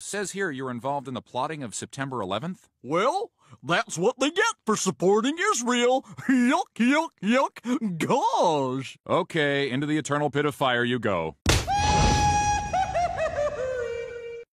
Says here you're involved in the plotting of September 11th? Well, that's what they get for supporting Israel. Yuck, yuck, yuck. Gosh. Okay, into the eternal pit of fire you go.